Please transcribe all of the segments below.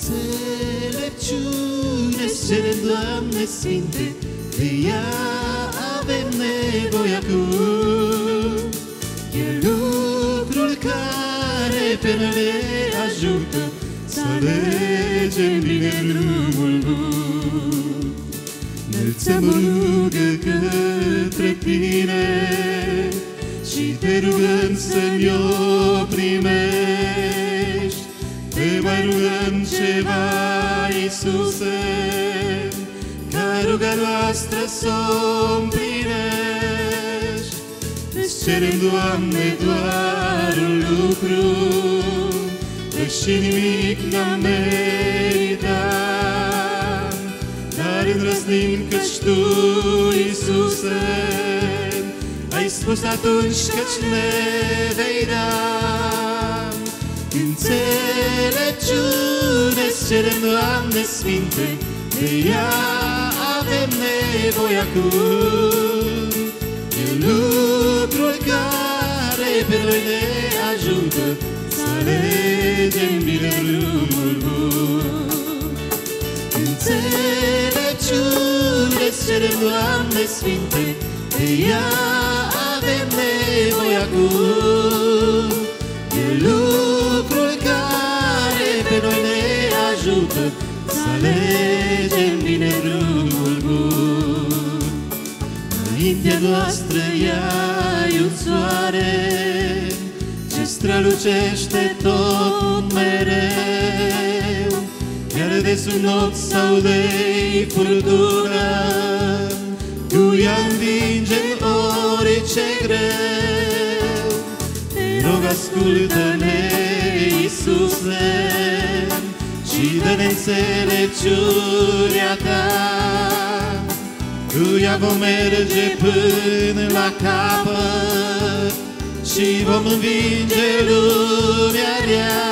Înțelepciune cerem, Doamne Sfinte, de ea avem nevoie acum. E lucrul care pe noi ne ajută să alegem bine drumul bun. Înălțăm o rugă către tine și te rugăm să ne-o primești. Te mai rugăm ceva, Iisuse, ca ruga noastră să o împlinești. Îți cerem, Doamne, doar un lucru, deși nimic n-am meritat, dar îndrăznim căci Tu, Iisuse, ai spus atunci căci ne vei da. Înțelepciune cerem, Doamne Sfinte, de ea avem nevoie acum. E lucrul care pe noi ne ajută să alegem bine drumul bun. Înțelepciune cerem, Doamne Sfinte, de ea avem nevoie acum. Alegem bine drumul bun. Înaintea noastră ai un soare ce strălucește tot mereu, iar de sub not sau de furtună, tu ea învingem orice greu. Te rog, ascultă-ne, Iisuse, și dă-ne înțelepciunea ta. Cu ea vom merge până la capăt și vom învinge lumea rea.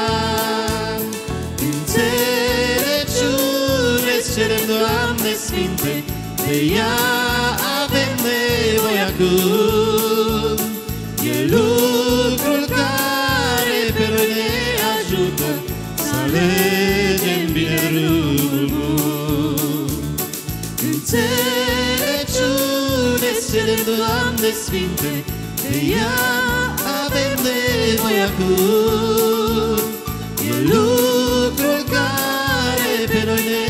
Înțelepciune cerem, Doamne Sfinte, de ea avem nevoie acum. E lucrul care pe noi ne ajută să alegem Înțelepciune cerem, Doamne Sfinte, de ea avem nevoie acum. E lucrul care pe noi ne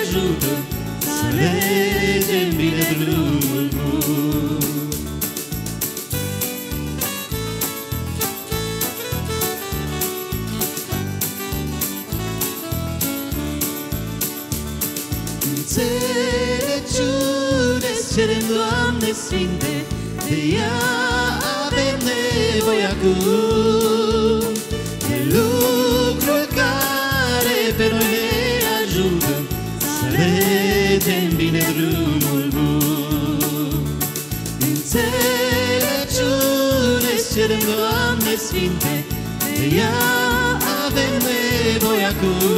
ajută să alegem bine drumul bun. Înțelepciune cerem, Doamne Sfinte, de ea avem nevoie acum. E lucrul care pe noi ne ajută să alegem bine drumul bun. Înțelepciune cerem, Doamne Sfinte, de ea avem nevoie acum.